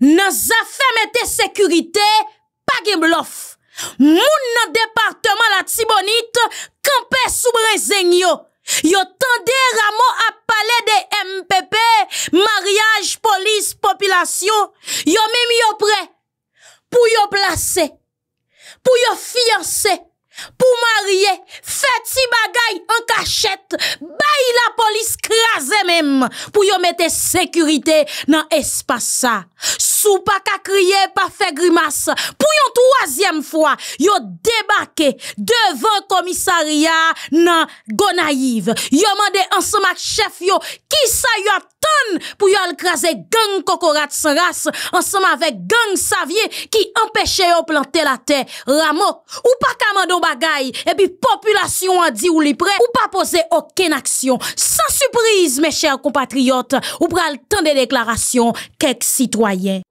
Nan zafè mette sekurite, pa gen blof. Moun nan departement la tibonit, kampe soubre zenyo. Yo tende ramo ap pale de MPP, mariage, polis, popilasyon. Yo mèm yo pre, pou yo plase, pou yo fiyanse. Pou marye, feti bagay an kachet, bay la polis kraze mèm, pou yo mette sekurite nan espasa. Sou pa ka kriye, pa fe grimas, pou yon toazyem fwa, yo debake devan komisariya nan Gonaiv. Yo mande ansemak chef yo, ki sa yo ton pou yo alkraze gang kokorat san ras, ansemak vek gang savye ki empeshe yo plante la te. Ramo, ou pa kamando bagay, epi populasyon an di ou li ou pa pose oken aksyon. San surprise, me chèr kompatriyot, ou pral tan de deklarasyon kek sitwayen.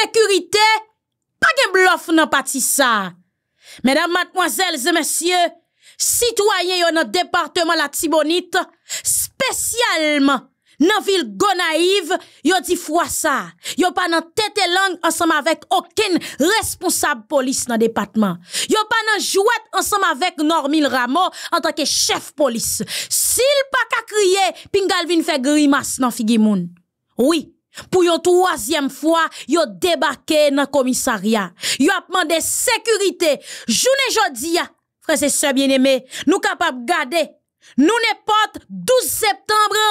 Mette la sekurite, pa gen blof nan pati sa. Mèdam matmoazèl zè mèsyè, sitwayen yo nan departement la tibonite, spesyalman nan vil Gonaiv, yo di fwa sa. Yo pa nan tete lang ansam avèk oken responsab polis nan departement. Yo pa nan jwèt ansam avèk Normil Ramo an tanke chef polis. Sil pa ka kriye, pingal vin nan figi moun. Oui. Pou yon touasyem fwa, yon debake nan komisarya. Yon apman de sekurite. Jounen jodi ya, frese se bien eme, nou kapap gade. Nou ne pot 12 septembre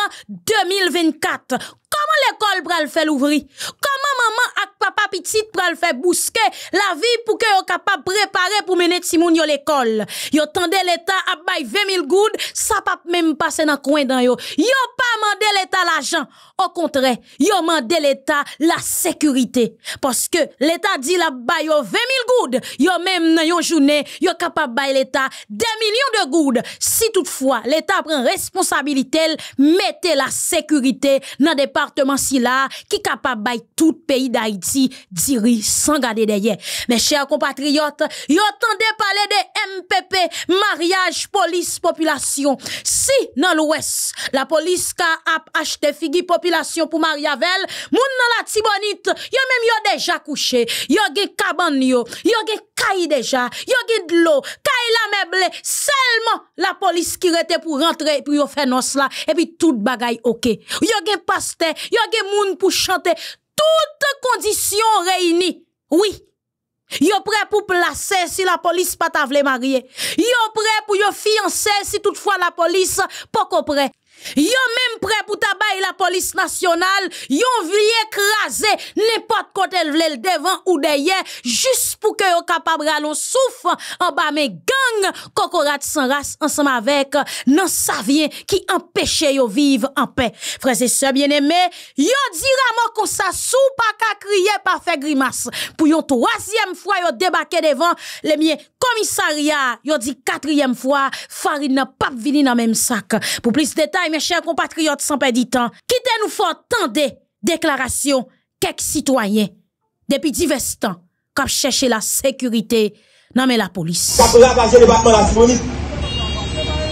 2024. Koman l'ekol pral fè l'ouvri? Koman maman ak papa pitit pral fè bouske la vi pou ke yo kapap prepare pou menet si moun yo l'ekol? Yo tende l'Etat ap bay 20.000 goud, sa pap mèm pase nan kwen dan yo. Yo pa mande l'Etat l'ajan. Au kontre, yo mande l'Etat la sekurite. Paske l'Etat di la bay yo 20.000 goud, yo mèm nan yon jounen, yo kapap bay l'Etat 10 milyon de goud. Si toutfwa l'Etat pren responsabilitel, mette la sekurite nan depa si la, ki kapab bay tout peyi d'Haïti diri san gade deye. Men chèr kompatriot, yo tende pale de MPP, mariage, polis, populasyon. Si nan l'Ouest, la polis ka ap achete figi populasyon pou Mariavel, moun nan la tibonite, yo menm yo deja kouche, yo ge kaban yo, yo kayi deja, yo ge dlo, kayi la meble, selman la polis ki rete pou rentre, pou yo fè nos la, epi tout bagay ok. Yo ge paste, yo gen moun pou chante tout kondisyon reyni oui. Yo pre pou plase si la polis pa ta vle marye yo pre pou yo fianse si toutfwa la polis pa ko pre Yo menm pre pou tabay la polis nasyonal, yon vliye kraze, nepot kote vle l devan ou deye, jis pou ke yo kapab ralon souf, an ba me gang, kokorat san ras ansam avek, nan savyen ki empeshe yo vive an pe. Freze se bien eme, yo diramo kon sa sou pa ka kriye pa fe grimas, pou yon toasyem fwa yo debake devan, le miye komisaria, yo di katriyem fwa, farina pap vini nan menm sak. Po plis Bagay, mes chers compatriotes, sans perdre temps, quittez nous fort tendre déclaration quelques citoyens depuis divers temps qui chercher la sécurité dans la police. Ça peut ravager le battement la Simonique.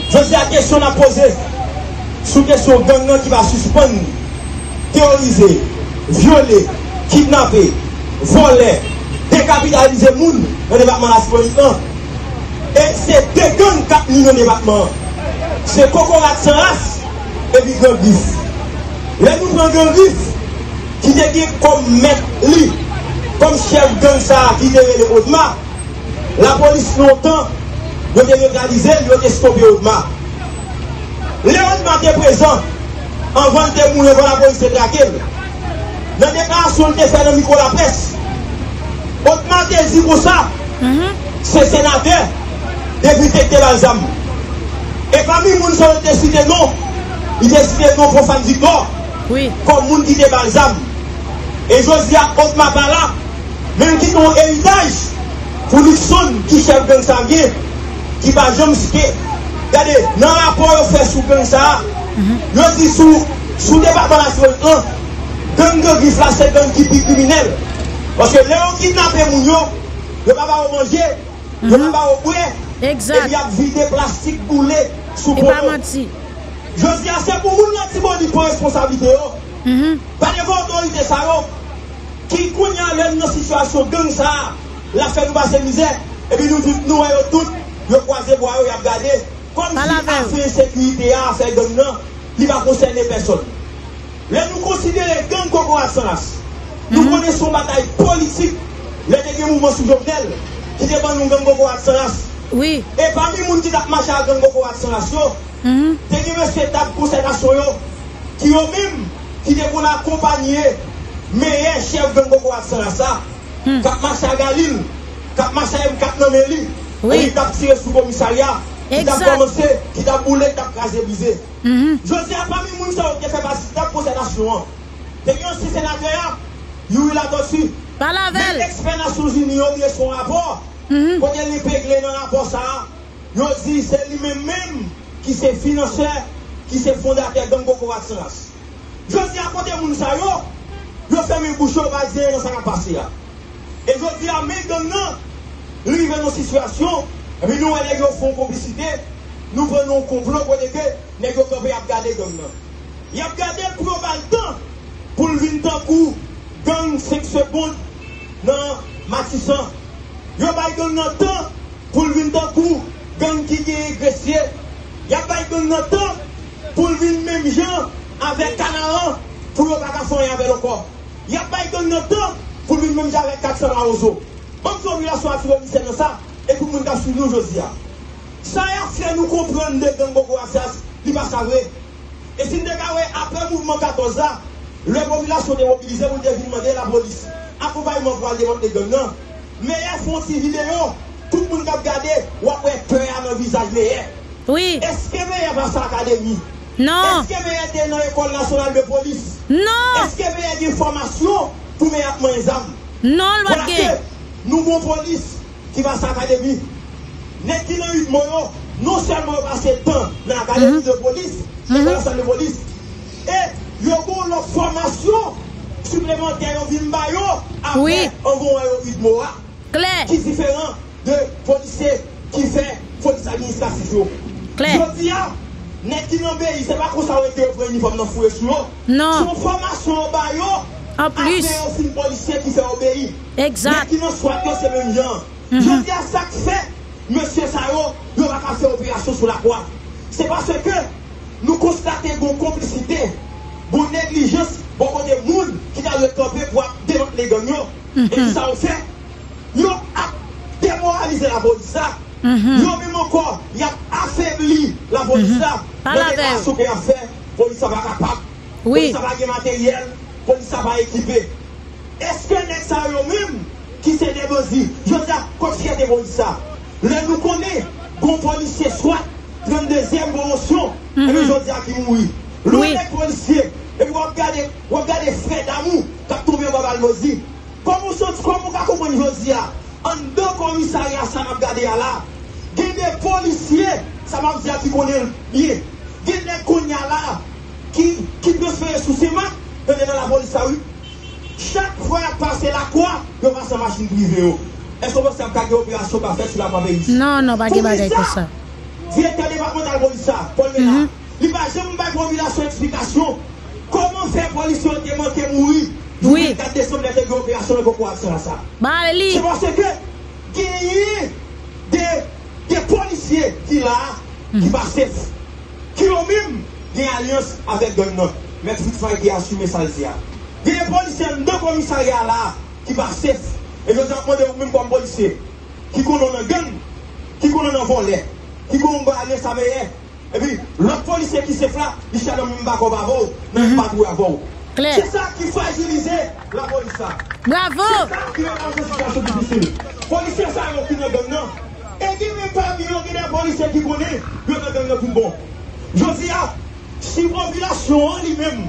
Je sais la question à poser sous question gang qui va suspendre, terroriser, violer, kidnapper, voler, décapitaliser les gens dans le département de la Simonique. Et c'est des gangs qui ont dans le département. C'est Kokorat sans race. epi gandis. Le nou pran gandis, ki te gen kom met li, kom chef gen sa ki te rele odma, la polis lontan, yo te neutralize, yo te stopi odma. Le odma te prezant, an van te moun evan la polis te trakem, mm-hmm. nan de ka sol te fè nan mikro la pres, odma te zi pou sa, se senate, devite te balzam. E fami moun sol te site non, Li te siret non profan di kor. Oui. Kon moun ki te balzam. E jòs di ak ot ma bala. Men ki ton eritaj. Pou Nixon ki chèv gen sa gen. Ki pa jom sike. Gade nan rapor yo fè sou gen sa. Yo di sou. Sou debatman nasyonal 1. Gen gen gifla se gen ki pi kriminel. Paske le yo kidnapè moun yo. Yo pa ba ou manje. Yo pa mm-hmm. ba ou bouye. Exact. E bi ap vide plastik boule. Sou konon. E pa manti. Je di oh. oh. a se pou moun nan ti boni pou responsabilite yo. Pa devon do ite sa yo. Ki kounya lèm nan situasyon gen sa. La fè nou basè mizè. E bi nou dit nou a yo tout. Yo kwa ze bo a yo yap gade. Kon si a fè sekurite a fè gen nan. Li va konseyne person. Lè nou konsidere gen koko a sanas. Nou kone son batay politik. Lè te gen mouman sou joknel. Ki te ban nou gen koko a sanas. Oui. E pami moun ki tak mache a gen go korasyon Te di respetab konsenasyon yo. Ki yo mim Ki de kon akompanye Meye chev gen go korasyon sa. Kap mache a galil Kap mache a mkak nomeli. E li tap tire sou komisarya Ki tap komanse, ki tap boule, ki tap kaze bize Jose a pami moun sa yo Ke fe basi tap konsenasyon Te di yo si. Senatreya Yu ila dosi Men eksper nasyon zini yo Mye son rapor Mhm. kote li pegle nan rapor sa, yo di se li men men ki se finanser, ki se fondate gen Goko Atsanas. Jodi a kote moun sa yo, yo fe men boucho ba diye nan sa ka pase ya. E jodi a men gen nan, li ven nou situasyon, e mi nou e neg yo fon komplicite, nou prenon complot kote ke, neg yo kope ap gade gen nan. Yap gade pou yo bal tan, pou l vin tan kou, gang 5 secondes nan Matisan. Yo bay gang nan tan, pou l vin kou, gang ki ge gresye. Yap bay gang nan tan, pou l vin menm jan, avek kanaran, pou yo baka fon yave loko. Yap bay gang nan tan, pou l vin jan avek 400 la ozo. Bon son relasyon a tiro lise nan sa, e pou moun ka sou nou josi ya. Sa ya fè nou kompren de gang Goko Atsanas, li pa sa vre. E sin de ka we, apre mouvment 14 a, le popilasyon de mobilize pou de vin mande la bay moun vwa devant de gang. Meye fon si videyo, tout moun kap gade, wakwe pe a nan vizaj meye. Oui. Eske meye va sa akademi? Non. Eske meye de nan ekol nasyonal de polis? Non. Eske meye de informasyon pou meye ak mwen zam? Non l wak gen. Nou moun polis ki va sa akademi, nek ki nan yut mwen yo, non selman vase tan nan akademi de polis, ekol nasyonal de polis, e yo goun lòk formasyon suplementè yon vin bayo, apè, an goun yon yut mwen yo. Claire. Qui est différent de policiers qui fait police administrative. Claire. Je dis, nek qui n'obéit, c'est pas comme ça que vous prenez uniforme dans le fouet sous l'eau. Non. Son formation au baillot. En plus. C'est un policier qui fait obéir. Exact. Nek qui n'en soit pas, c'est même genre. Je dis à ça que fait, monsieur Sayo, il va pas faire opération sur la croix. C'est parce que nous constatons une complicité, une bon négligence, beaucoup de monde qui a le camper pour démonter les gagnants. Et ça, on fait. Yon ap demoralize la polisa. Mm -hmm. Yon men ankor, yon afebli la polisa. Nan dena sou ki yon fe, polisa va kapap, oui. polisa va gen materyel, polisa va ekipe. Eske nek sa yon men ki se debozi? Yon da kotye de polisa. Le nou konen, kon polisye swat, 32e promotion, mm -hmm. e mi jodi a ki moui. Lou oui. nek polisye, e mi wap gade, wap gade fred amou, kap toube wap almozi. Komou sot, komou kakoman jodi ya, an de komisarya sa map gade ya la, gen de polisye, sa map diya ki konen liye, gen de konya la, ki, ki de se sou seman, yo de nan la polisaryu, chak fwa yak pase la kwa, yo man sa masin prive yo. Esko mwen se ap kage operasyon pa fet sou la pa be iti. Non, non, bagi bagay ko sa. Direkta depakman al polisar, pol mena, li pa jem mwen bay popilasyon eksplikasyon, koman fe polisyon demote moui, Oui. Le 4 décembre, il y a une opération de Coco Action à ça. Ba li. C'est parce que gagner des, des policiers qui là, qui va safe, qui ont même une alliance avec Gunnon. Mais tout fait qui a assumé ça. Il y a des policiers dans le commissariat là, qui safe. Et je demande même comme policier, qui connaissent un gun, qui connaissent un volet, qui aller sa meilleure. Et puis, l'autre policier qui se là, il cherche même pas comme avant, même pas tout avant. C'est ça qui fragilise la police. Bravo. C'est ça qui est dans une situation difficile. Policiers, ça, ils ont fini de non. Et qui même pas mieux que des policiers qui connaissent, ils ont gagné tout bon. Je dis, ah, si la population en lui-même,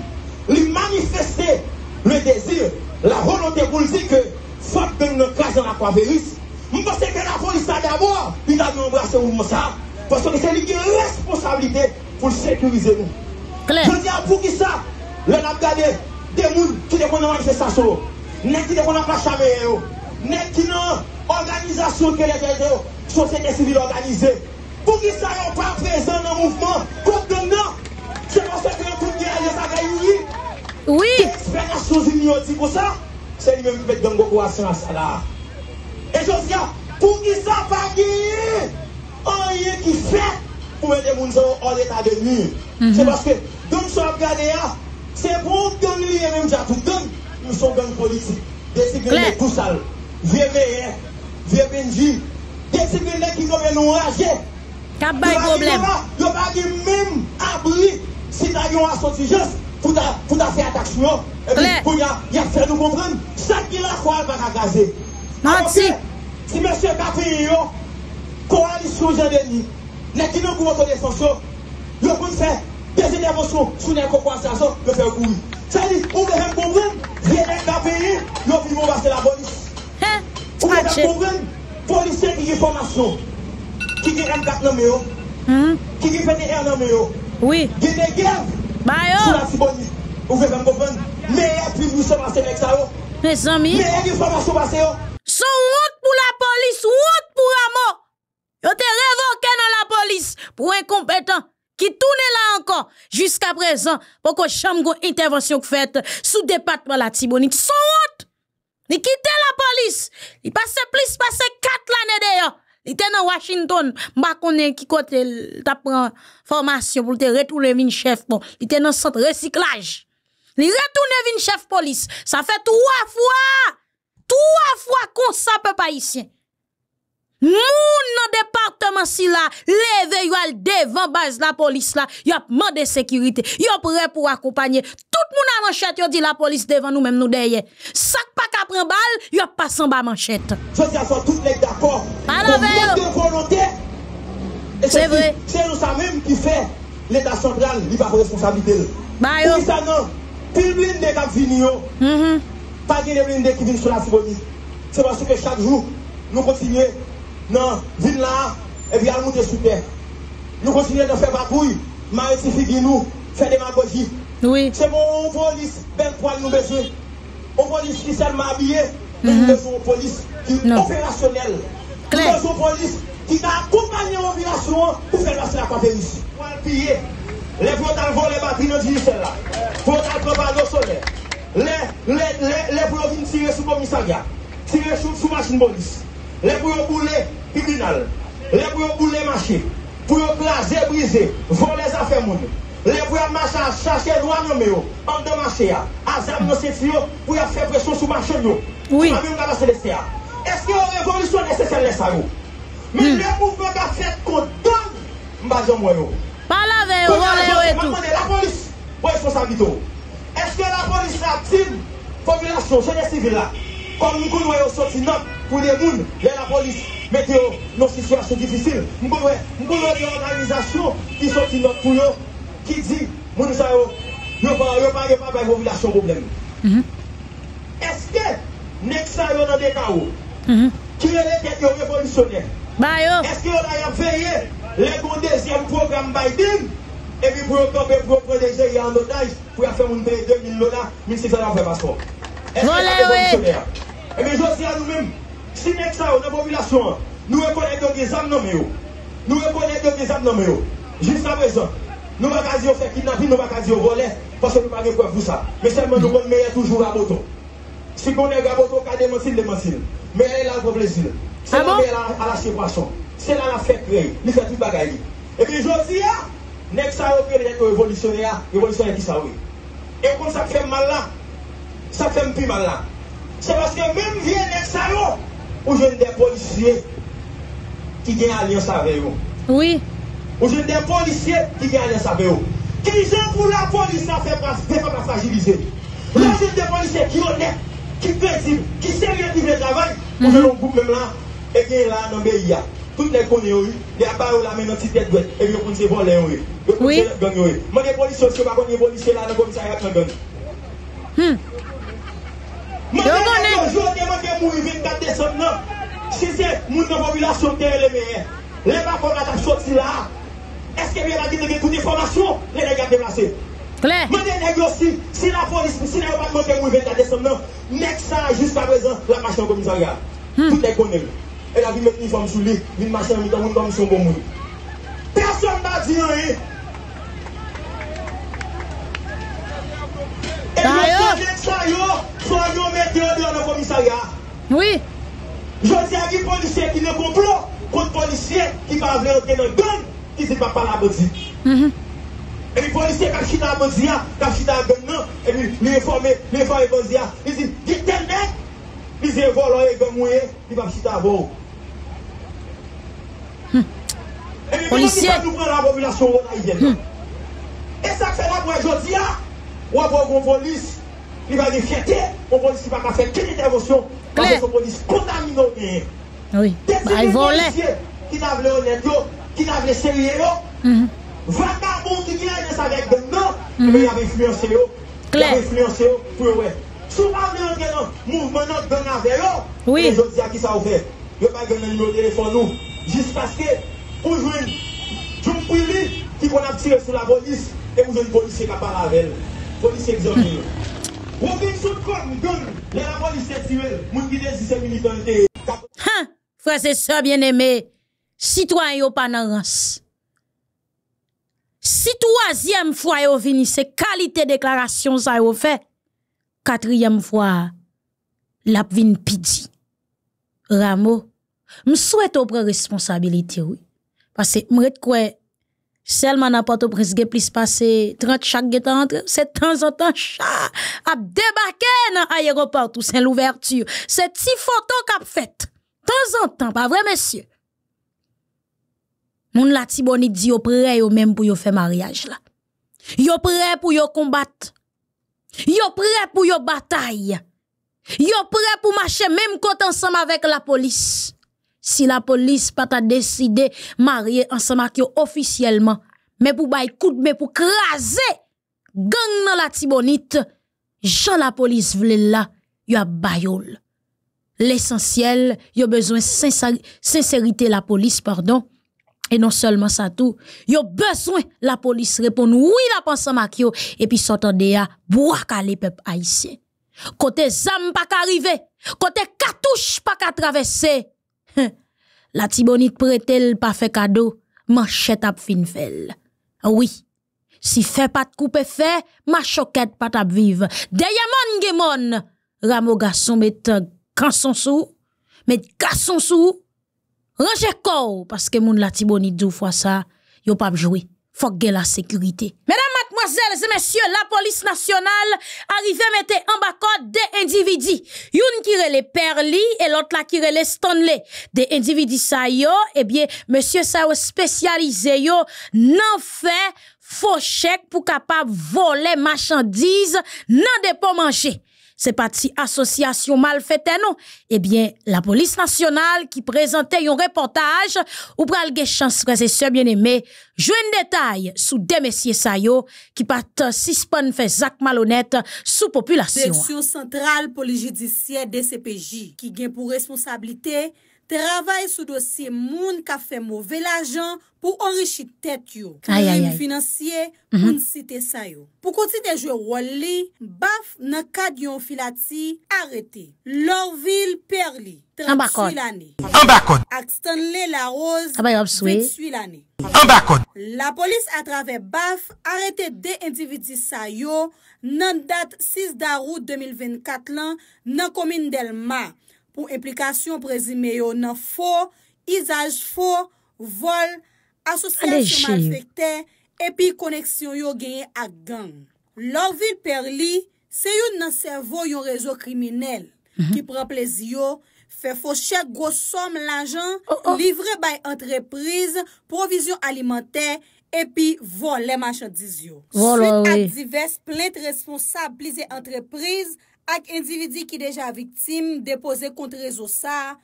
lui manifester le désir, la volonté pour dire que faut que nous casse dans la Croix-Véris, je pense que la police a d'abord, il a dû embrasser le mouvement ça. Parce que c'est lui qui a une responsabilité pour sécuriser nous. Claire. Je dis à pour qui ça Lè nan gade, de moun ki de kon nan manifestasyon, nek ki de kon nan plas chaveye yo, nek ki nan organizasyon ke le jeze yo, sosyete sivil organize. Pou ki sa yo pa prezant nan mouvment, kote den nan, se non se kwen koun gen yo sa gayi yi, Oui. Eksperyasyon zin yo di pou sa, se li men mi pet gango kwa asyon asa la. E Josia, pou ki sa pa genye. Anye ki fet pou mwen de moun zon an etat de mi. Mhm. Se baske, donk so ap gade ya, Se pou gang li e menm jatou gang, nou son gang politik. Desi gen le kousal, VBR, VBNJ, desi gen le ki kome nou raje. Kap bay problem. Yo bagi menm abri si ta yon asotijans pou ta fe atak sou yo. E pi pou ya, ya fe nou kompren, sa ki la kwa al baka gaze. Non, Nansi. Si mèche kapi yo, koalisyon jan deni, ne ki nou kou voto de sosyo, yo pou n'fe. Dese ne avosyon, sou ne akokwa sa son, yo fè koui. Sa li, ou de fèm konpren, re en ka peye, yo fi moun basse la polis. Ou de fèm konpren, polisyen ki ge formasyon, ki ge M4 nanme yo, hmm? ki ge PNR nanme yo, ge ne gen, sou la tiboni. Ou de fèm konpren, meye pi mousse basse nek sa yo, meye ge formasyon basse yo. Son wot pou la polis, wot pou ramo, yo te revoke nan la polis pou enkompetan. Qui tourne là encore jusqu'à présent pour que chambre intervention faite sous département la Tibonite. Son honte. Il quitté la police. Il passait plus, passé quatre l'année d'ailleurs? Il était dans Washington. M'a connaît qui côté t'a formation pour te retourner vin chef bon. Il était dans centre recyclage. Il retourne vin chef police. Ça fait trois fois. Trois fois qu'on ça peuple haïtien. Moun nan département si là, leve yo al devant base la police là, yo ap demandé sécurité, yo prêt pour accompagner. Tout moun a manchette, yo dit la police devant nous même nous derrière. Sak pa ka pran balle, yo passe en bas manchette. Je dis à ça, tout les d'accord. Pas la volonté. C'est vrai. C'est nous ça même qui fait l'État central, il va responsabilité. Bah yo. Ça non, pile blinde qui vini yo, Mhm. pas de blinde qui viennent sur la Tibonite. C'est parce que chaque jour, nous continuons, nan vin la, evi al moun de soupe. Nou kontinye de fè bakouy, ma eti figi nou, fè demagogi. Oui. Se bon, on polis, bel poil nou besye. On polis ki selman abye, men mhm. nou son polis ki non. operasyonel. Nou son polis ki ta akoumpanyen operasyon pou fè lwase la paperis. Pou al piye, le votal vo le batri nou diri sel la. Votal prebado non, soler. Le, le, le, le provin tire sou komisarya. Tire sou machin polis. Les pour bouler tribunal. Les pour bouler marché. Pour craser, briser, voler les affaires. Les pour marcher, chercher loi nommé en de marché. Azam cette yo, pour faire pression sur marché yo. Oui. Est-ce qu'il y a une révolution nécessaire les ça? Mais les mouvements qui a fait qu'on donne, m'bazon moi yo. Pas la veille, on et tout. La police, pour responsabilité. Est-ce que la police active population, jeunesse civile là, comme nous connaissons sorti note pour les gens, la police, mettez dans une situation difficile. Nous connaissons des organisations qui sortent note pour eux, qui dit, nous yo, yo pas pas pas pas population problème. Est-ce que ça yo dans des chaos, Mhm. qui est les têtes yo révolutionnaire? Bah. Est-ce qu'on a veillé les deuxième programme Biden et puis pour camper pour prendre des gens en otage pour faire mon payer 2000 dollars, 1600 dollars pour passeport. Est-ce que c'est révolutionnaire? Eh bien, je dis à nous-mêmes, si nous sommes dans la population, nous reconnaissons des âmes dans nous. Nous reconnaissons des âmes nous. Jusqu'à présent, nous ne pouvons pas faire kidnapping, nous ne pouvons pas voler, parce que nous n'avons pas de preuve pour ça. Mais seulement nous meilleur toujours à Boto. Si on est à Boto, on a démenti, démenti. Mais elle est là pour plaisir. C'est la meilleure à la séparation. C'est là la fait créer. Il fait tout bagaille. Et puis, je dis, nek ça a opéré d'être révolutionnaire, révolutionnaire qui ça oui. Et comme ça fait mal là, ça fait un peu mal là. C'est parce que même vieux nek ça yo, Ou jen de polisye ki gen alians ave yo. Oui. Ou jen de polisye ki gen alians ave yo. Ki jen pou la polis la fe pa fragilize. La jen de polisye ki honet, ki petib, ki serye di ve travay, ou jen nou goup mèm la, e gen la nan be ya. Tout nèk konye yo, nèk ba yo la men nan ti tèt dwet, e yo konti se volen yo yo. Yo konti se gang yo yo. Man de polisye, se pa konye polisye la nan komisaryak nan gang. Hmm. Yo konye. Mèm jounè mwen gen mouri 24 Desem nan, si se moun nan populasyon te eleve, lè pa kon atak soti la, eske mwen la di nege kou deformasyon, lè nege a deplase. Mwen de nege osi, si la polis, si la yopat mwen gen mouri 24 Desem nan, nek sa jusqu'a prezant la machan komisarya. Hmm. Tout neg konen. E la vi mwen ni fòm sou li, vi machan mwen tan moun komisyon bon moun. Person ba di an e, E yon soye yo, soye yo mette yo deyo nan komisarya. Oui. Jodi a ki polisye ki ne komplo, kont polisye ki pa vle ote nan don, ki se pa pala abodi. E mi polisye kap chita abodi ya, kap chita abon nan, e mi li informe, li informe abodi ya, li si, di tel nek, li se volo e gom mouye, li kap chita abon. E mi polisye pa nou pren la populasyon wot a idyen nan. E sa kfe la pou e jodi ya, wap wap kon polis, li va di fiyete, kon polis ki pa ka fe ken intervensyon, Kler. parce son polis kontamino gen. Oui. Ba y vole. Ki nan vle honet yo, ki nan vle serye yo, Mhm. Vagabond ki gen de sa vek den nan, ebe y ave influense yo. Kler. Y ave influense yo pou yo we. Sou pa vle yon gen nan mouvment nan gen ave yo, Oui. e jodi a ki sa ou fe. Yo pa gen nan nou telefon nou, jist paske pou jwen joun pou li ki kon ap tire sou la polis, e pou jwen kapal. Polisye egzomi yo. Ou gen sou kon gen, le la polisye tire, moun ki de zise militante. Han, frère et sœurs bien-aimés, citoyens yo pas. Si troisième fois yo vini, c'est qualité déclaration ça yo fait. Quatrième fois, la vin pidi. Ramo, m souhaite ou prend responsabilité oui. Parce que m ret quoi seulement n'importe au prince plus passé. 30 chaque get entre c'est temps en temps chat a débarqué dans aéroport tout c'est l'ouverture. C'est petit photo qu'a fait. Temps en temps pas vrai monsieur? Moun la tibonite dit yo prêt yo même pour yo faire mariage là. Yo prêt pour yo combattre. Yo prêt pour yo bataille. Yo prêt pour marcher même côté ensemble avec la police si la police pas ta décidé marier ensemble avec officiellement mais pour bay coup de main pour craser gang dans la tibonite Jean la police vle là yo a l'essentiel yo besoin sincéri- sincérité la police pardon et non seulement ça tout, yo besoin la police répond oui la pense yo et puis s'entende ya bois calé peuple haïtien. Côté zam pas qu'arriver, côté cartouche pas traverser. La tibonite prétel pas fait cadeau, manchette ap fin fel. Oui. Si fait pas de coupe fait, ma choquette pas tap vive. Deyamon gemon, ramo garçon met garçon sou, met garçon sou, Range parce que moun la tibonite dou fois ça, yo pas jouer. Faut que la sécurité. Mesdames, mademoiselles et messieurs, la police nationale arrive mette en bas des individus. Youn qui les Perli et l'autre là qui les Stanley. Des individus ça yo, eh bien, monsieur ça spécialisé yo, nan fait faux chèque pour capable voler marchandises nan dépôt manger. C'est parti association malfaite non. Eh bien, la police nationale qui présentait un reportage ou pral chance frères et bien-aimés, jouen détail sous des messieurs sa yo qui pat suspend fait zak malhonnête sous population. Direksyon Sentral Poli Judisye DCPJ ki gen pou responsabilite Travay sou dosye moun ka fe mouve l'ajan pou enrichi tet yo. Ay, ay, Krim finansye mm -hmm. pou nsite sa yo. Pou konti de jwe woli, baf nan kad yon filati arete. Lorville Perli, 38 l'ane. Ak Stanley La Larose, 28 l'ane. La polis a trave baf arete de individi sa yo nan dat 6 darout 2024 lan nan komine del ma. pou implikasyon prezime yo nan fo, izaj fo, vol, asosyasyon malfekte, epi koneksyon yo genye ak gang. Lor perli, se yon nan servo yon rezo kriminel, mm -hmm. ki pran plezi yo, fe foshe gwo som l'ajan, oh, oh. livre bay entreprise, provizyon alimenter, epi vol le machandiz yo. Oh, oh, Suite oui. ak divers plente responsabilize entreprise, ak individi ki deja viktim depose kont rezo sa,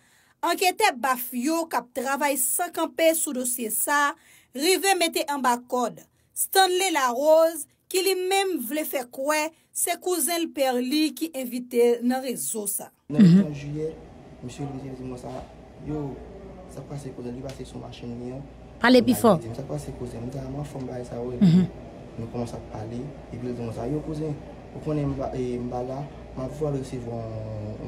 ankete baf yo kap travay san kampe sou dosye sa, rive mette an bakod. Stanley La Rose, ki li mèm vle fe kwe, se kouzen l per li ki evite nan rezo sa. Nan mm -hmm. juye, msye li di mwen sa, yo, sa pase kouzen li base sou machin ni yo. Pale pi fò. Sa pase kouzen, mwen sa, mwen fom baye sa wè. Mwen koman sa pale, epi e di mwen sa, yo kouzen, ou konen mba la, man fwa resevon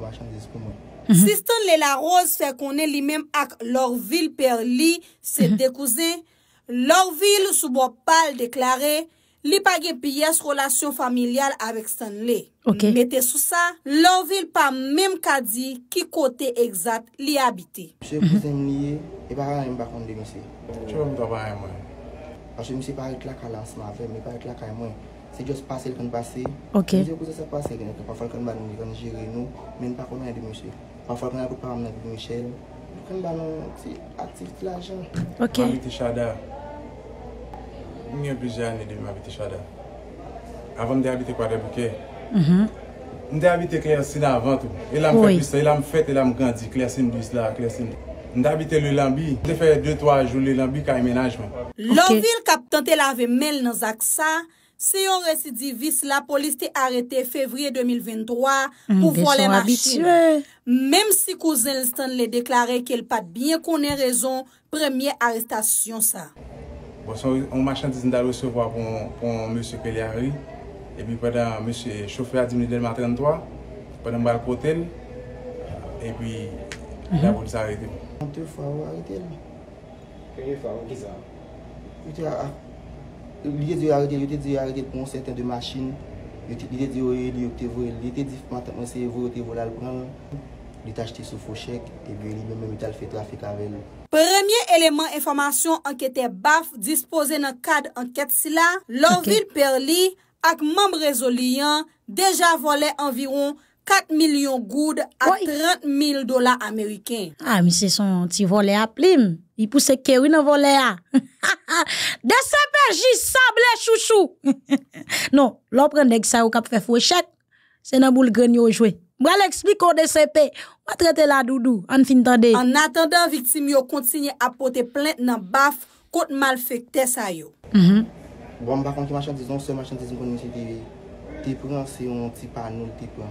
machandise pou mwen. Mhm. Sistan Lela Rose fè konen li menm ak Lorville Perli, se mhm. dekouzen. Lorville soubo pal deklare, li page piyes relasyon familial avek Stanley. Okay. Mete sou sa, Lorville pa menm ka di ki kote egzat li habite. Mse kouzen liye, e ba yon mba konde mse. Chou mwen pa pa yon mwen. Ase mse pare klak alansman ve, mse pare klaka yon mwen. Se jos pase l kon pase. Ok. Mwen se pou se pase gen. Pa fal kon ban nou, kon jere nou. Men pa kon nan de monshe. Pa fal kon nan pou pa am nan de monshe. Kon ban nou, se aktivite la jan. Ok. Mwen bete chada. Mwen yon plizye ane de mwen bete chada. Avan mwen de habite kwa de bouke. Mwen de habite klersi nan avan tou. E la mwen fè plus. E la mwen fèt, e la mwen gandhi. Klersi mwen bis la, klersi mwen. de habite lè lambi, Mwen de fè 2-3 jou lè lambi ka imenajman. Lò vil kap tante lave mel nan zak sa, Se yon residivis, la polis te arete fevriye 2023 pou mm, vole machin. Mem si kouzen listan le deklare ke l pat bien konen rezon premye arestasyon sa. Bon, son machan dizin da resevo pou M. Peliari e pi padan M. Chofea Dimni Delma 33 padan mbal kotel e pi la polis arete. Ante fwa ou arete l? Kwenye fwa ou ki sa? Ou te a... Li te di yo arete, yo te di yo arete pou an seten de machin, li te di yo li yo te vore, li te di mwen se vore te vore al pran, li te achete sou foshek, e bi li mwen mwen tal fe trafik avel. Premye eleman informasyon anketè BAF dispose nan kad anket sila, lor vil perli ak mam rezoliyan deja vole anviron 4 milyon goud ak Oy. 30 mil dola Ameriken. Ah, mi se son ti vole a plim. I pou se kewi nan vole a. De sable chouchou. non, lò pren dek sa ou kap fe fwe chek. Se nan boul gren yo jwe. Mbral ekspliko de sepe. Mwa trete la doudou. An fin tande. An atendan viktim yo kontinye apote plent nan baf sa yo. Mhm. Mba se te... Te pran se yon ti panou te pran.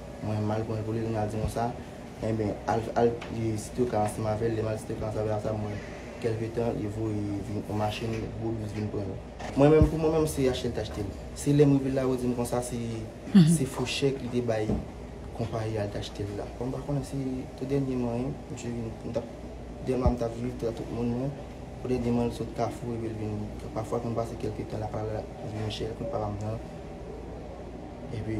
mwen mal kon pou li mwen al di mwen sa, en ben al, al, li sito kan si ma vel, li mal sito kan sa vel sa mwen, kelke tan li vou vin pou machen, vou vin pou mwen. Mwen men pou mwen men se yache l tachte l. Se lem ou vil la ou di mwen kon sa, se, mm -hmm. se fouchek li de bayi, kompari al tachte l la. Kon bakon se to denye mwen, mwen se vin, denman mta viv, tra tout moun mwen, Ou de deman sou ta fwo e bel vini. Pafwa kon basi kelke ton la pala vini chèl kon pala mwen. E pi...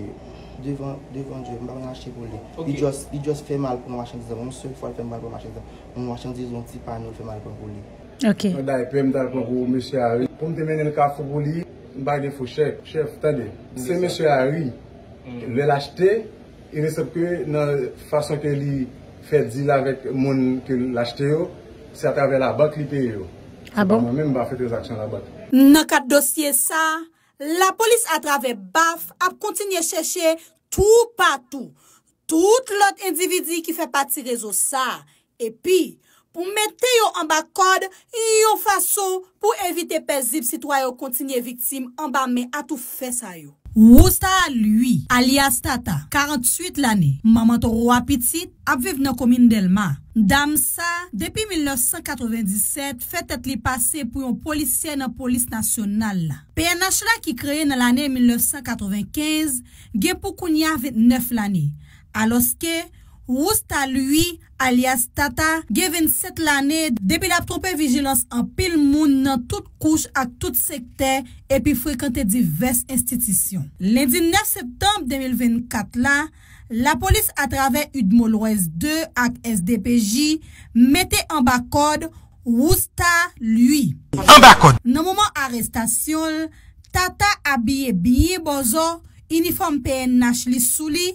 devan devan Diyo, mba mwen ache pou li. Li just fè mal pou mwen machandizan. Mwen se fwa fè mal pou mwen machandizan. Mwen machandizan ti panou fè mal pou li. Ok. Mwen da epè mwen dal pou pou mwen se ari. Pou mwen te menen ka fò pou li, mba de fò chef, chef, tade. Se mwen se ari, lè l'achete, e resep ke nan fason ke li fè dil avèk moun ke l'achete yo, se atave la bak li pe yo. Ah bon? Mwen mwen mba fè transaksyon la bak. Nan kat dosye sa... la polis atrave baf ap kontinye chèche tou patou. Tout lot individi ki fe pati rezo sa. Epi, pou mette yo an ba kod, yo faso pou evite pezib sitwa yo kontinye viktim an ba me atou fe sa yo. Wousta lui, alias Tata, 48 l'ane, maman to toro apitit, ap viv nan komine Delma. Dam sa, depi 1997, fèt et li pase pou yon polisye nan polis nasyonal la. PNH la ki kreye nan l'ane 1995, gen pou kounya 29 l'ane, Aloske, Wousta lui alias Tata gen 27 lane depi la trompe vigilans an pil moun nan tout kouch ak tout sekte epi frekante divers institisyon. Lendi 9 septembre 2024 la, la polis atrave Udmolwes 2 ak SDPJ mette an bakod Wousta lui. An bakod! Nan mouman arrestasyon, Tata abye biye bozo, uniform PNH li sou li,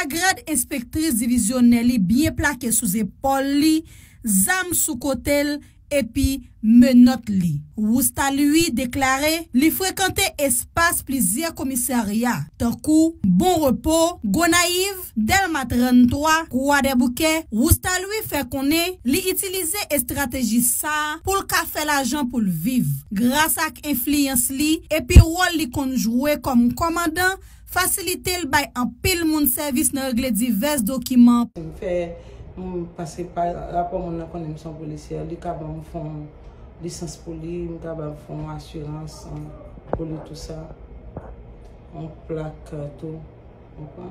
agrad inspektris divizyonel li bie plake sou zepol li, zam sou kotel epi menot li. Wousta lui deklare li frekante espas plizir komisarya. Tankou, bon repo, gonaiv, del matren toa, kwa debouke, wousta lui fe konen li itilize estrategi sa pou l ka fe la jan pou l viv. Gras ak influence li epi wol li konjouwe kom komandan fasilite l bay an pil moun servis nan regle divers dokiman. Mwen fè, m pase pa rapor moun nan konen son polisye, li kaba mwen fon lisans poli, mwen kaba mwen fon asurans, poli tout sa, mwen plak euh, tout, mwen pa.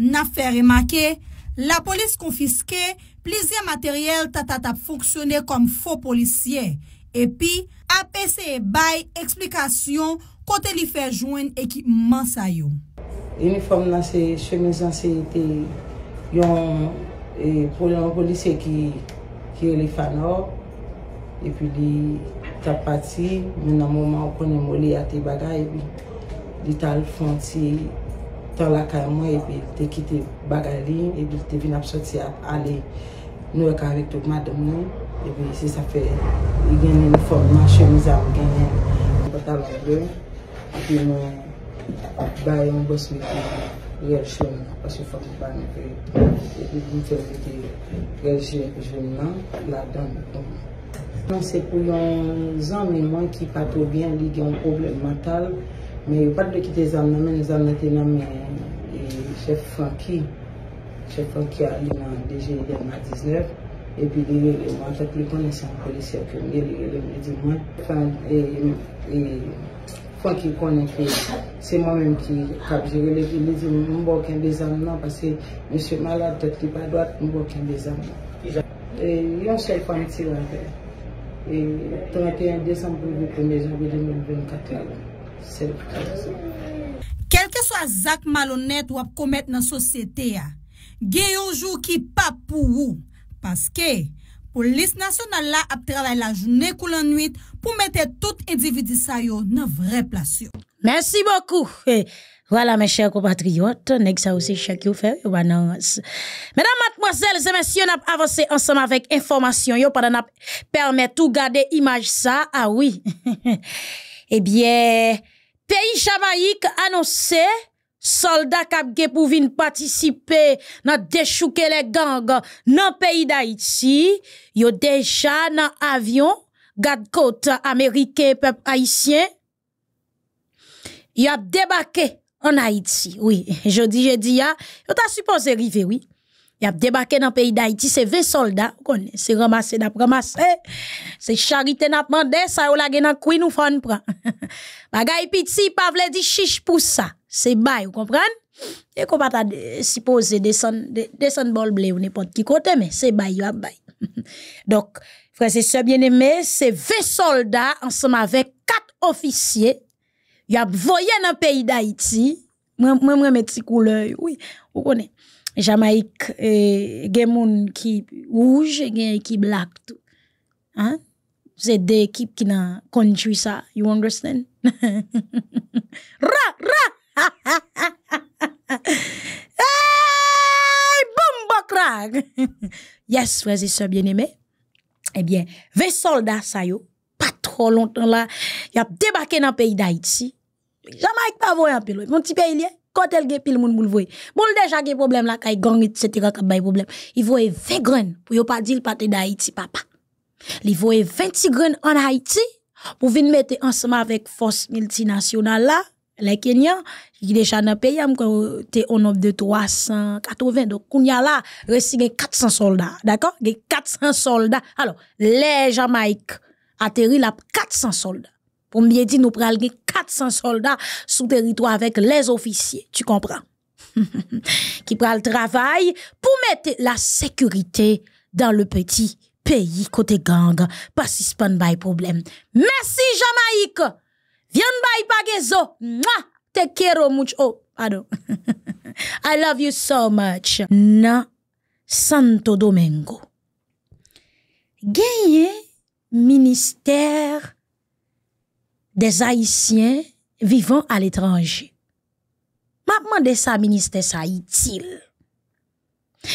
Na fè remake, la polis konfiske, plizye materyel tatatap fonksyone kom fò polisye. Epi, apese e bay eksplikasyon kote li fè jwen ekipman sa yo. Uniform nan se chemizan se te yon e, pou yon polise ki, ki li fanor. Epi li tapati men nan mouman ou konen mou li ate bagay epi li tal fonti tan lakay mwen epi te kite bagay li epi te vin ap soti ap ale nou ek avik tout madam nou epi se sa fe genye uniform nan chemizan genye patal bleu. Ah, e di nou ap baye mwen bos mi ki rel chwen nan, paswe fwa mwen baye mwen pe, epi mwen te wè ki rel chwen nan, la dan mwen kon. Non se pou yon zan mwen mwen ki pato bien li gen yon problem mental, men yon pat de ki te zan nan men, zan nan te nan men, e chef Franky, chef Franky a li nan DG Delma 19, epi li li li mwen, tak li konen se an polisye ke mwen, li li li mwen di mwen, fan, e, e, fwa ki konen ki se mwen menm ki kap jirele ki li di mwen mbo ken de zam nan pase mwen se malade tet li pa doat mbo ken de zam nan. E, yon sel fwa mwen ti e, rante. 31 Desembrou pou pwembe janvye 2024 la. Sel pou kade zan. Kelke a zak malonet wap komet nan sosyete ya, gen yon jou ki pa pou wou, paske Polis nasyonal la ap travay la jounen kou lan nwit pou mette tout individi sa yo nan vre plasyon. Mersi bokou. Wala men chèr kompatriyot, nek sa ou yo fè, yo banans. Mèdam matmozèl, zè mèsyon ap avose ansam avèk informasyon yo padan ap permèt ou gade imaj sa, a wè. Ebyè, peyi chamayik anonsè, soldat kap ge pou vin patisipe nan dechouke le gang nan peyi da yo deja nan avyon, gad kote Amerike pep Haitien, yo ap debake an Haiti, oui, jodi je di ya, yo ta suppose rive, oui, yo ap debake nan peyi da iti, se ve soldat, se ramase nap ramase, se charite nap mande, sa yo lage nan kwi nou fan piti pa vle di chiche pou sa, Se bay, ou kompran? E ko pata si pose deson bol ble ou nepot ki kote, me se bay yo ap bay. Dok, frese se bien eme, se ve soldat ansama vek kat ofisye, yo ap voyen an peyi da iti, mwen mwen met si koule, ou konen, Jamaik gen moun ki ouj, gen ekip lak tou. Se de ekip ki nan kontri sa, you understand? Ra, ra! Hey, boum, bokrag Yes, frèzi se bien eme Ebyen, ve soldat sa yo Pa tro lontan la Yap debake nan peyi da iti Jama ek pa voy an pil Mon ti peyi liye, kotel ge pil moun moun voy Moun deja ge problem la kay gong et setira Kabay problem, i voy ve gren Pou yo pa dil pati da iti papa. Li voy 20 gren an Haiti Pou vin mette ansama Vek fos multinasyonal la Le Kenyan, ki de chan apè yam kwa te onop de 380, do koun ya la resi gen 400 soldat, d'akon? Gen 400 soldat. Alors, le Jamaik ateri la 400 soldat. Pou mbiye di nou pral gen 400 soldat sou teritwa avèk les ofisye, tu kompran? Ki pral travay pou mette la sekurite dan le peti peyi kote gang, pasispan bay problem. Mersi Jamaik! Vyan bay pa gezo. Mwah! Te kero mouch. Oh, pardon. I love you so much. Na Santo Domingo. Genye minister des Haitien vivant al etranje. Mapman de sa minister sa itil.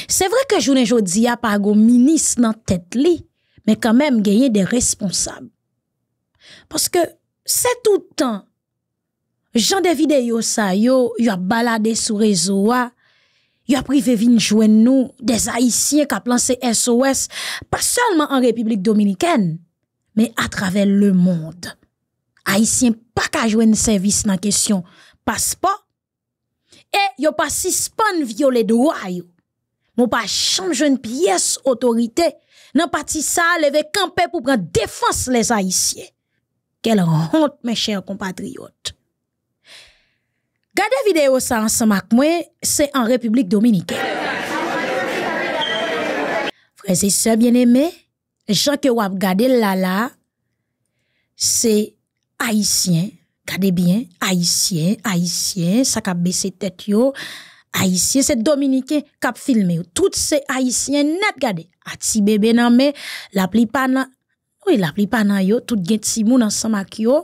Se vre ke jounen jodi a pa go minis nan tet li. men kanmem genye de responsab. Paske se toutan, jan de videyo sa yo, yo ap balade sou rezo wa, yo ap prive vin jwen nou, de Haitien ka planse SOS, pa solman an Republik Dominiken, men a travel le monde. Haitien pa ka jwen servis nan kesyon, pas pa, e yo pa sispon viole doa yo, moun pa chanm jwen piyes otorite, nan pati sa leve kampe pou pran defans les Haitien. Kel ront men chèr kompatriot. Gade video sa ansan mak mwen, se an Republik Dominikè. Freze se bien eme, jan ke wap gade lala, se Haitien, gade bien, Haitien, Haitien, sa kap bese tet yo, Haitien, se Dominikè kap filme yo, tout se Haitien net gade, ati bebe nan me, la pli pa oui la pli pa nan yo, tout gen ti moun ansan mak yo,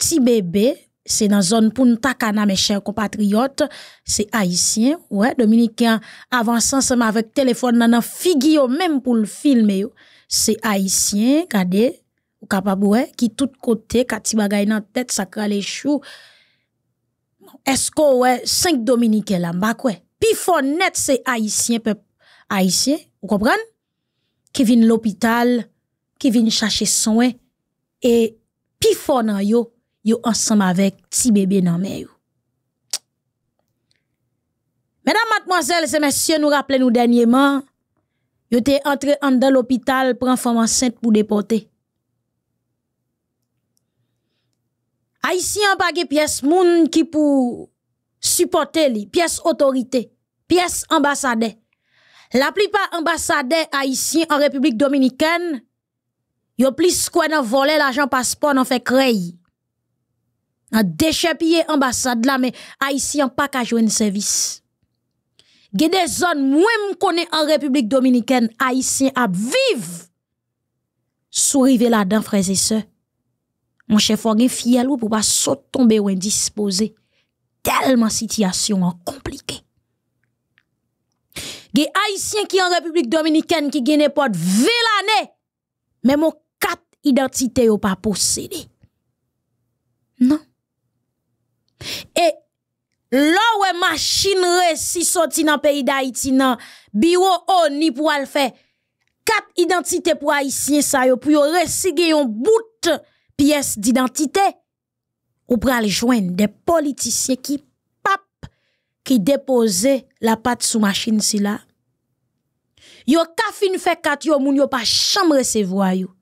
ti bebe, Se nan zon pou nou takana me chèr kompatriot, se wè, Dominikyan avansan seman vek telefon nan nan figi yo menm pou l filme yo. Se kade, ou kapabou wè, ki tout kote, kati bagay nan tèt, sakra le chou. Esko wè, 5 Dominikyan la mbak wè. Pi fon net se Haitien, pep Haitien, ou kopran? Ki vin ki vin chache son wè, e pi fon nan yo, yo avek ti bebe nan men yo. Medan matmwazel se mesye nou rappele nou denye man, yo te entre an dan l'opital pran foman sent pou depote. A yisi an pake piyes moun ki pou supporte li, piyes otorite, piyes ambasade. La plipa ambasade a yisi an Republik Dominiken, yo plis kwen an vole l'ajan paspon an fe kreyi. An deche piye ambasade la, me a isi an pa ka jwen servis. Ge de zon mwen m konen an Republik Dominiken, a isi ap viv. Sou rive la dan freze se. Mon chef wang en fiel ou pou pa sot tombe ou en dispose. Telman sityasyon an komplike. Ge an ki an Republik Dominiken ki gene pot velane, me mo kat identite ou pa posede. Non. E la we machin re si soti nan peyi da iti nan biwo o ni pou al fe kat identite pou haisyen sa yo pou yo resige yon bout piyes d'identite ou pral jwen de politisye ki pap ki depose la pat sou machin si la. Yo kafin fe kat yo moun yo pa chanm resevo a yo.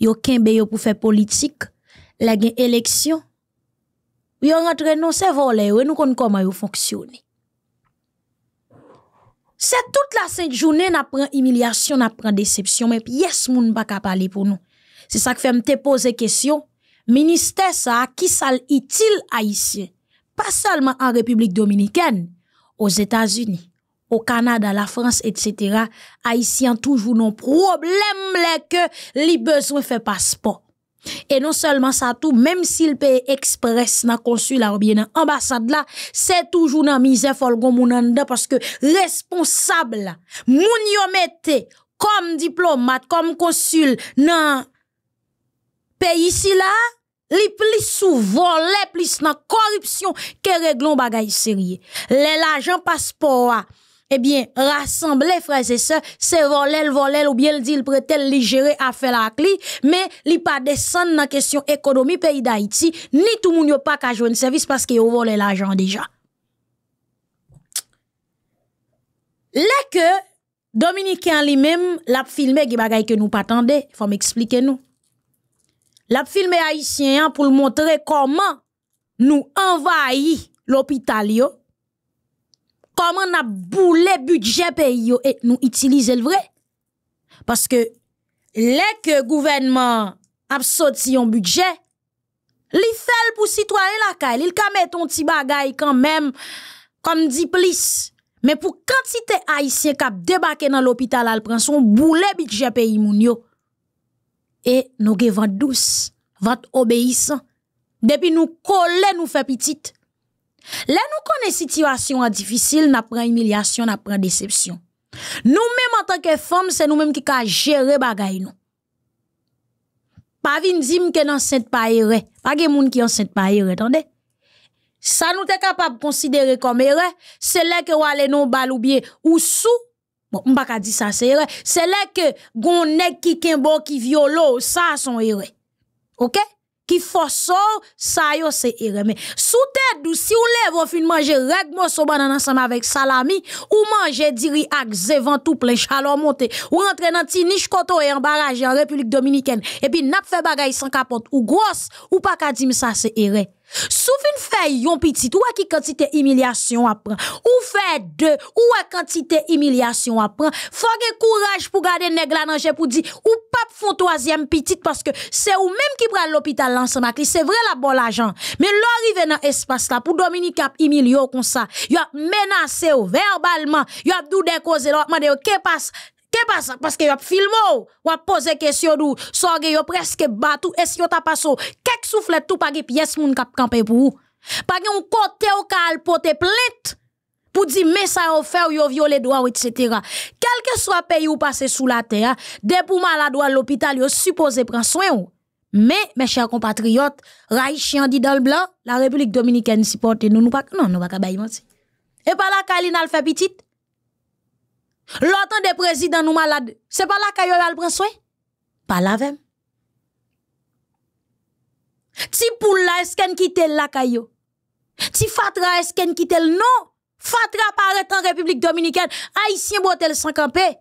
Yo kenbe yo pou fe politik la gen eleksyon Yo rentre nou se vole yo, e nou kon koma yo fonksyoni. Se tout la jounen ap pran emilyasyon, ap pran decepsyon, men pi yes moun baka pale pou nou. Se sa k fèm te pose kesyon, ministè sa ki sal itil Haitien, pa salman an Republik Dominikèn, os Etats-Unis, o Kanada, la Frans, etc., Haitien toujou nou problem lè ke li bezwen fè paspon. E non selman sa tou, mem si l pe ekspres nan konsul la ou bien nan ambasade la, se toujou nan mize folgon mounan da, paske responsable, moun mette kom diplomat, kom konsul nan peyi si la, li plis sou volè, plis nan korupsyon ke reglon bagay serye. Le la jan paspor a, Ebyen, rassemble freze se, se volel volel ou byen di l pretel li jere a fe la akli, me li pa desen nan kesyon ekonomi peyi da iti, ni tou moun yo pa ka jwen servis paske yo volel la jan deja. Le ke, Dominikyan li mem, lap filme gi bagay ke nou patande, fòm eksplike nou. Lap filme Haitien pou l montre koman nou envayi l'opital yo, koman na boule budget pe yo et nou itilize l vre. Paske lek gouvenman ap sot si yon budget, li fel pou sitware la ka, li l ka met ton ti bagay kan men, kom di plis. Men pou kantite aisyen kap debake nan l opital al boule budget yon moun yo. E nou ge vant dous, vant obeysan. Depi nou kole nou fe pitit. Lè nou konen sityasyon an difisil, nan pren emilyasyon, nan pren decepsyon. Nou mèm an tanke fòm, se nou mèm ki ka jere bagay nou. pa vin zim ke nan sent pa ere. Pa gen moun ki an sent pa ere, tande? Sa nou te kapab konsidere kom ere, se lè ke wale non bal ou bie ou sou, bon, mba ka di sa se ere, se lè ke gon nek ki kenbo ki violo, sa son ere. Ok? Ki foso, sa yo se ere. Me, sou te dou, si ou lev ou fin manje reg mo so banan ansama vek salami, ou manje diri ak zevan tou plen chalo monte, ou rentre nan ti nish koto e an baraj en Republik Dominiken, epi nap fe bagay san kapot ou gros, ou pa ka di mi sa se ere. Sou fin fè yon pitit, ou wè ki kantite emilyasyon apren, ou fè de, ou wè kantite emilyasyon apren, fò gen kouraj pou gade neg la nanje pou di, ou pap fon toazyem pitit, paske se ou menm ki pral l'opital lansan mak li, se vre la bol ajan, men lò rive nan espas la, pou Dominika ap emilyo kon sa, yo ap menase ou verbalman, yo ap dou dekoze lò, mande yo ke pas, ke pas, paske yo ap filmo, wap pose kesyon dou, so ge yo preske batou, es yo tapaso, kek souflet tou pagi moun kap ou, pagi yon kote ou ka alpote fe ou yo viole ou etc. Kelke swa peyi ou pase sou la te, de pou malado al l'opital yo suppose pran soen ou, me, me chèr kompatriot, ray chien di dal blan, la Republik Dominikèn si porte nou nou pa, non nou pa kabayman si, e pa la kalina l fe L'autant de président nous malade, c'est pas là qu'il prendre soin? Pas la même. Ti poule la est-ce quitte la kayo? Ti fatra est-ce qu'en quitte non? Fatra paraît en République Dominicaine, haïtien botel sans camper.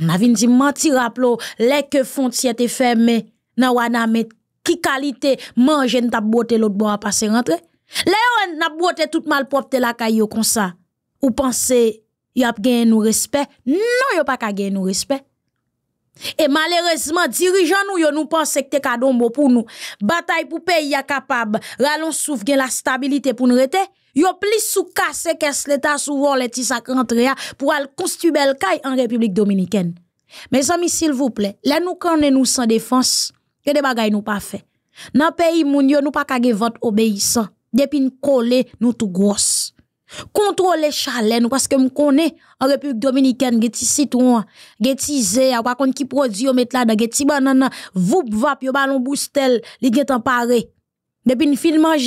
On a dit menti rappelo, les que frontière te fermé, nan wana met, qui qualité manger n'ta boté l'autre bois passer rentrer? Les n'a boté tout mal propre la kayo comme ça. Ou pensez yo ap gen nou respect, non yo pa ka gen nou respect. E malerezman, dirijan nou yo nou pense ke te kadon bo pou nou, batay pou pe ya kapab, ralon souf gen la stabilite pou nou rete, yo plis sou kase kes leta sou vor leti sak rentre ya, pou al konstubel kay an Republik Dominiken. Me zami, sil vouple, la nou kane nou san defans, ke de bagay nou pa fe. Nan peyi moun yo nou pa kage vot obeysan, depin kole nou tou gros. Kontrole chale nou paske m konen an Republik Dominiken ge ti sitouan, ge ti ze, wakon ki prodzi met la da ge ti banan nan vup vap yo balon boustel li ge tan pare. Depi n filman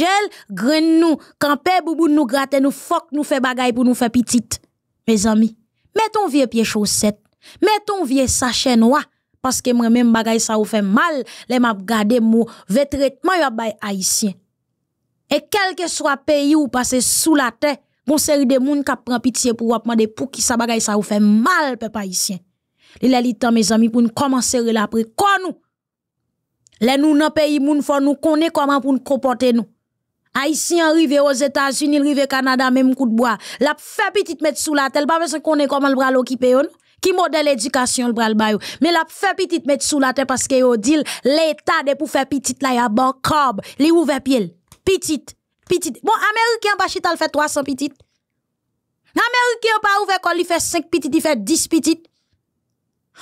gren nou, kanpe bouboun nou nou fok nou bagay pou nou fe pitit. Me zami, meton vie pie choset, meton vie sache noua, paske mwen men bagay sa ou fe mal, le map mou vetretman yo bay haisyen. E kelke swa peyi ou sou la tey, Gon seri de moun kap pran pitiye pou wapman de pou ki sa bagay sa ou fe mal pe pa isyen. Li lè li tan me zami pou nou koman seri la pre kon nou? Lè nou nan peyi moun fò nou konen koman pou nou kompote nou. A isyen rive os Etats-Unis, rive Kanada, mèm kout boa. La fe pitit met sou la tel, pa mè se konen koman l bral okipe yo nou. Ki model edikasyon l bral bayou. Mè la fe pitit met sou la tel paske yo dil l'Etat de pou fe pitit la ya bon kob. Li ouve piel. Pitit. Pitit. Bon, Amerikyan pa chit al fè 300 pitit. Amerikyan pa ouve kon li fè 5 pitit, li fè 10 pitit.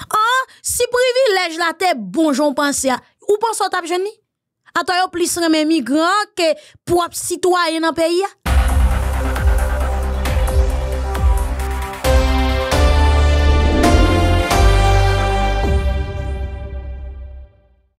An, si privilèj la te bonjon panse ya, ou pan sot ap jeni? Atoy yo plis reme migran ke pou ap sitwa yon an peyi ya?